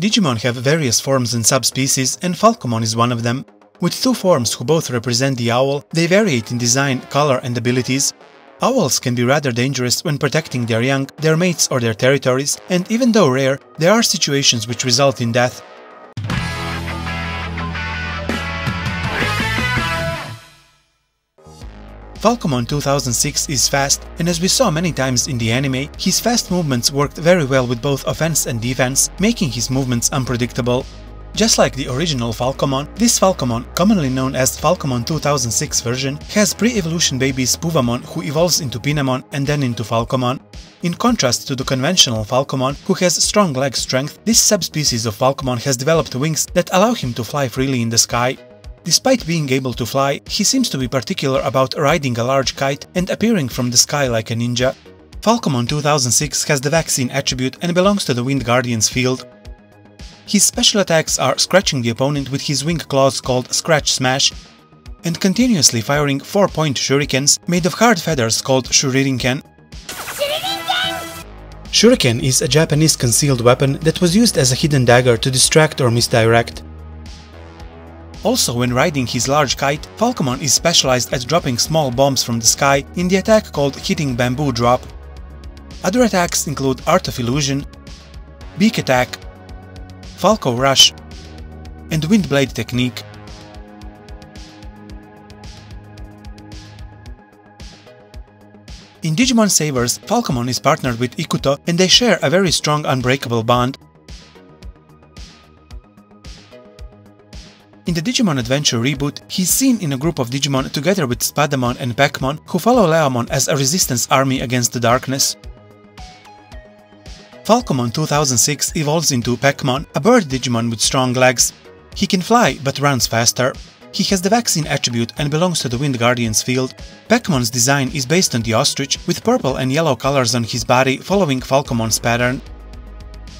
Digimon have various forms and subspecies, and Falcomon is one of them. With two forms who both represent the owl, they vary in design, color and abilities. Owls can be rather dangerous when protecting their young, their mates or their territories, and even though rare, there are situations which result in death. Falcomon 2006 is fast, and as we saw many times in the anime, his fast movements worked very well with both offense and defense, making his movements unpredictable. Just like the original Falcomon, this Falcomon, commonly known as Falcomon 2006 version, has pre-evolution baby Spuvamon who evolves into Pinamon and then into Falcomon. In contrast to the conventional Falcomon, who has strong leg strength, this subspecies of Falcomon has developed wings that allow him to fly freely in the sky. Despite being able to fly, he seems to be particular about riding a large kite and appearing from the sky like a ninja. Falcomon 2006 has the vaccine attribute and belongs to the Wind Guardians field. His special attacks are scratching the opponent with his wing claws called Scratch Smash, and continuously firing 4-point shurikens made of hard feathers called Shuriken. Shuriken is a Japanese concealed weapon that was used as a hidden dagger to distract or misdirect. Also, when riding his large kite, Falcomon is specialized at dropping small bombs from the sky in the attack called Hitting Bamboo Drop. Other attacks include Art of Illusion, Beak Attack, Falco Rush, and Windblade Technique. In Digimon Savers, Falcomon is partnered with Ikuto and they share a very strong unbreakable bond the Digimon Adventure reboot, he's seen in a group of Digimon together with Spadamon and Peckmon, who follow Leomon as a resistance army against the darkness. Falcomon 2006 evolves into Peckmon, a bird Digimon with strong legs. He can fly, but runs faster. He has the vaccine attribute and belongs to the Wind Guardians field. Peckmon's design is based on the ostrich, with purple and yellow colors on his body following Falcomon's pattern.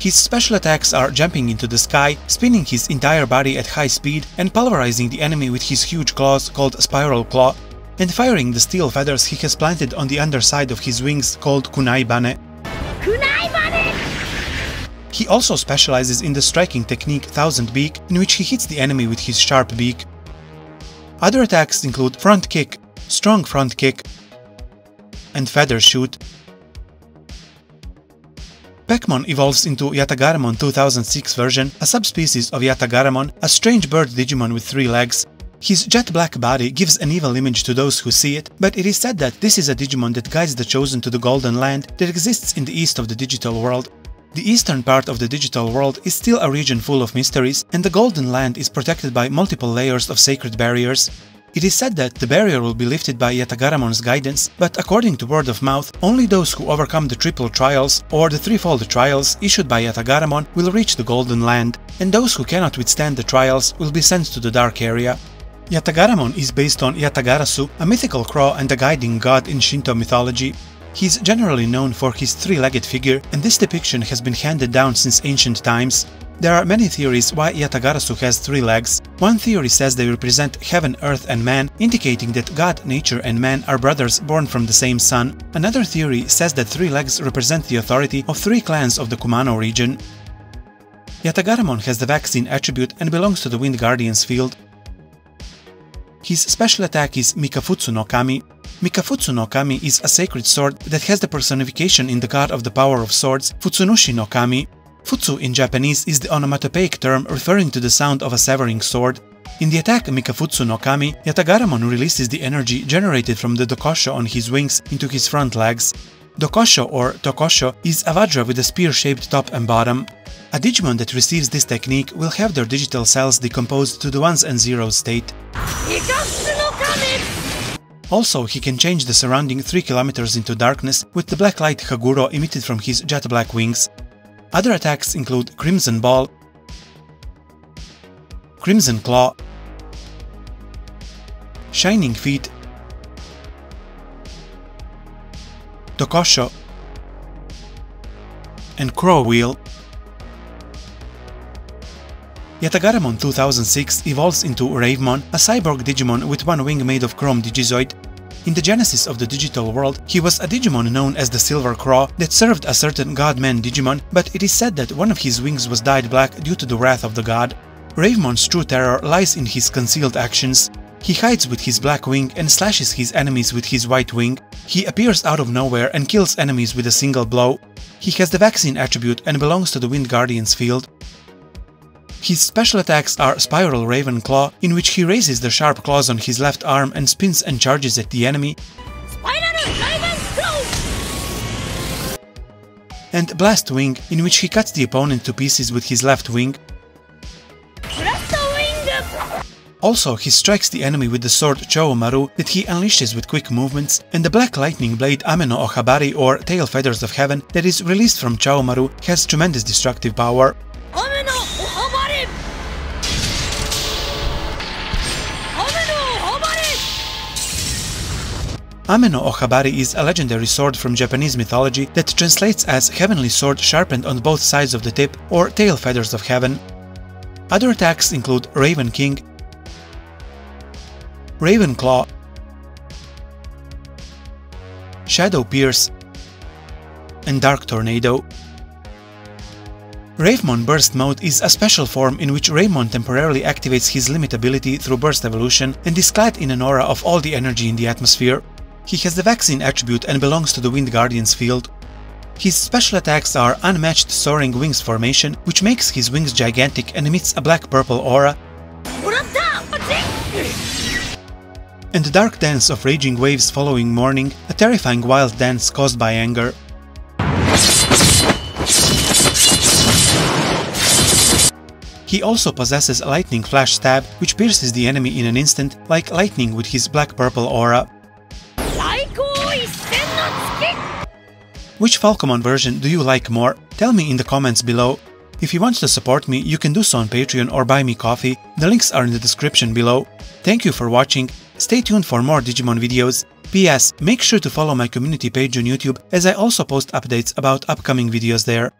His special attacks are jumping into the sky, spinning his entire body at high speed and pulverizing the enemy with his huge claws called Spiral Claw, and firing the steel feathers he has planted on the underside of his wings called Kunai Bane. Kunai Bane! He also specializes in the striking technique Thousand Beak, in which he hits the enemy with his sharp beak. Other attacks include Front Kick, Strong Front Kick, and Feather Shoot, Peckmon evolves into Yatagaramon 2006 version, a subspecies of Yatagaramon, a strange bird Digimon with three legs. His jet black body gives an evil image to those who see it, but it is said that this is a Digimon that guides the Chosen to the Golden Land that exists in the east of the digital world. The eastern part of the digital world is still a region full of mysteries, and the Golden Land is protected by multiple layers of sacred barriers. It is said that the barrier will be lifted by Yatagaramon's guidance, but according to word of mouth, only those who overcome the triple trials or the threefold trials issued by Yatagaramon will reach the Golden Land, and those who cannot withstand the trials will be sent to the Dark Area. Yatagaramon is based on Yatagarasu, a mythical crow and a guiding god in Shinto mythology. He is generally known for his three-legged figure, and this depiction has been handed down since ancient times. There are many theories why Yatagarasu has three legs. One theory says they represent heaven, earth and man, indicating that God, nature and man are brothers born from the same sun. Another theory says that three legs represent the authority of three clans of the Kumano region. Yatagaramon has the vaccine attribute and belongs to the Wind Guardians field. His special attack is Mikafutsu no Kami. Mikafutsu no Kami is a sacred sword that has the personification in the god of the power of swords, Futsunushi no Kami. Futsu in Japanese is the onomatopoeic term referring to the sound of a severing sword. In the attack Mikafutsu no Kami, Yatagaramon releases the energy generated from the Dokosho on his wings into his front legs. Dokosho or Tokosho is a Vajra with a spear-shaped top and bottom. A Digimon that receives this technique will have their digital cells decomposed to the ones and zeros state. Also, he can change the surrounding 3 km into darkness with the black light Haguro emitted from his jet black wings. Other attacks include Crimson Ball, Crimson Claw, Shining Feet, Tokosho, and Crow Wheel. Yatagaramon 2006 evolves into Ravemon, a cyborg Digimon with one wing made of chrome Digizoid. In the genesis of the digital world, he was a Digimon known as the Silver Crow that served a certain Godman Digimon, but it is said that one of his wings was dyed black due to the wrath of the god. Ravemon's true terror lies in his concealed actions. He hides with his black wing and slashes his enemies with his white wing. He appears out of nowhere and kills enemies with a single blow. He has the vaccine attribute and belongs to the Wind Guardian's field. His special attacks are Spiral Raven Claw, in which he raises the sharp claws on his left arm and spins and charges at the enemy, and Blast Wing, in which he cuts the opponent to pieces with his left wing. Also, he strikes the enemy with the sword Choumaru that he unleashes with quick movements, and the Black Lightning Blade Ameno Ohabari or Tail Feathers of Heaven that is released from Choumaru has tremendous destructive power. Ameno Ohabari is a legendary sword from Japanese mythology that translates as Heavenly Sword sharpened on both sides of the tip or Tail Feathers of Heaven. Other attacks include Raven King, Raven Claw, Shadow Pierce, and Dark Tornado. Ravemon Burst Mode is a special form in which Ravemon temporarily activates his limit ability through Burst Evolution and is clad in an aura of all the energy in the atmosphere. He has the Vaccine attribute and belongs to the Wind Guardian's field. His special attacks are Unmatched Soaring Wings formation, which makes his wings gigantic and emits a black-purple aura, and the dark dance of raging waves following morning, a terrifying wild dance caused by anger. He also possesses a lightning flash stab, which pierces the enemy in an instant, like lightning with his black-purple aura. Which Falcomon version do you like more? Tell me in the comments below. If you want to support me, you can do so on Patreon or buy me coffee, the links are in the description below. Thank you for watching, stay tuned for more Digimon videos. P.S. Make sure to follow my community page on YouTube as I also post updates about upcoming videos there.